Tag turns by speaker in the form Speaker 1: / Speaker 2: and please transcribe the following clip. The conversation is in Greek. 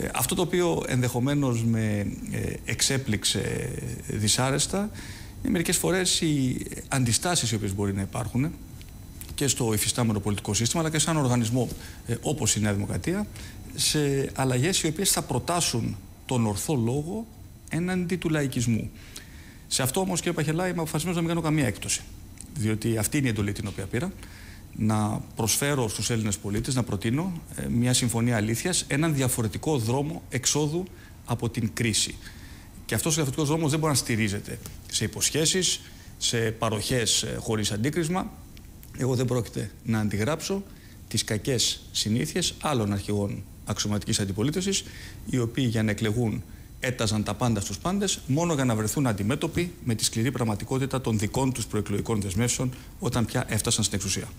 Speaker 1: Ε, αυτό το οποίο ενδεχομένως με ε, εξέπληξε δυσάρεστα είναι μερικές φορές οι αντιστάσεις οι οποίες μπορεί να υπάρχουν και στο υφιστάμενο πολιτικό σύστημα αλλά και σαν οργανισμό ε, όπως η Νέα Δημοκρατία σε αλλαγές οι οποίες θα προτάσουν τον ορθό λόγο έναντι του λαϊκισμού. Σε αυτό όμως κύριε Παχελά είμαι αποφασισμένος να μην κάνω καμία έκπτωση. Διότι αυτή είναι η εντολή την οποία πήρα να προσφέρω στους Έλληνες πολίτες, να προτείνω ε, μια συμφωνία αλήθειας, έναν διαφορετικό δρόμο εξόδου από την κρίση. Και αυτός ο διαφορετικός δρόμος δεν μπορεί να στηρίζεται σε υποσχέσεις, σε παροχές ε, χωρίς αντίκρισμα. Εγώ δεν πρόκειται να αντιγράψω τις κακές συνήθειες άλλων αρχηγών αξιωματικής αντιπολίτευσης, οι οποίοι για να εκλεγούν έταζαν τα πάντα στους πάντες, μόνο για να βρεθούν αντιμέτωποι με τη σκληρή πραγματικότητα των δικών τους προεκλογικών δεσμεύσεων όταν πια έφτασαν στην εξουσία.